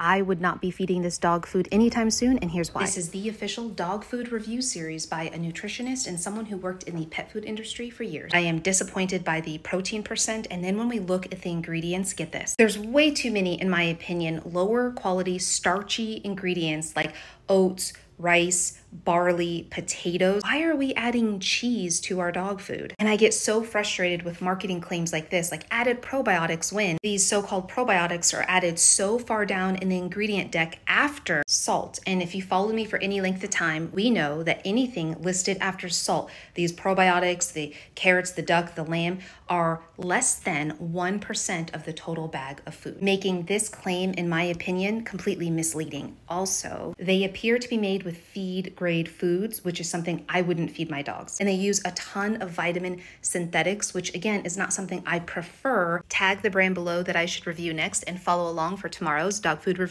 I would not be feeding this dog food anytime soon, and here's why. This is the official dog food review series by a nutritionist and someone who worked in the pet food industry for years. I am disappointed by the protein percent, and then when we look at the ingredients, get this. There's way too many, in my opinion, lower quality starchy ingredients like oats, rice, barley, potatoes. Why are we adding cheese to our dog food? And I get so frustrated with marketing claims like this, like added probiotics when these so-called probiotics are added so far down in the ingredient deck after salt. And if you follow me for any length of time, we know that anything listed after salt, these probiotics, the carrots, the duck, the lamb, are less than 1% of the total bag of food, making this claim, in my opinion, completely misleading. Also, they appear to be made with feed grade foods, which is something I wouldn't feed my dogs. And they use a ton of vitamin synthetics, which again is not something I prefer. Tag the brand below that I should review next and follow along for tomorrow's dog food review.